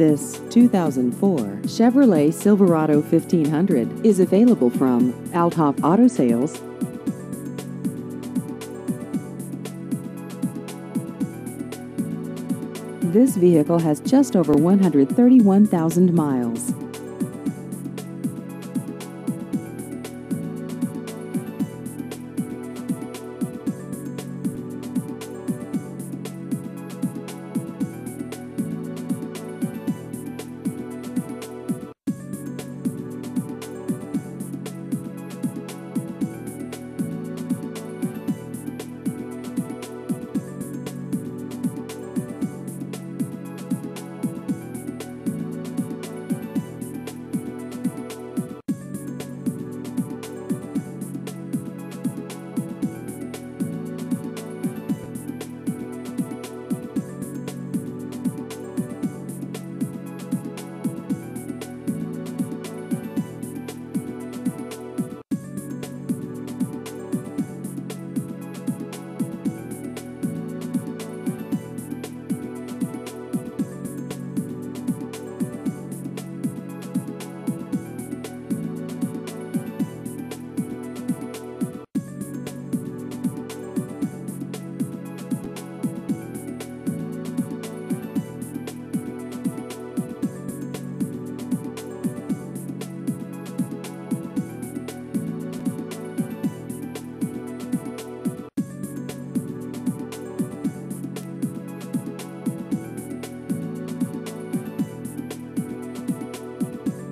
This 2004 Chevrolet Silverado 1500 is available from Althoff Auto Sales. This vehicle has just over 131,000 miles.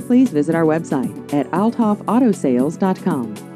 Please visit our website at althoffautosales.com.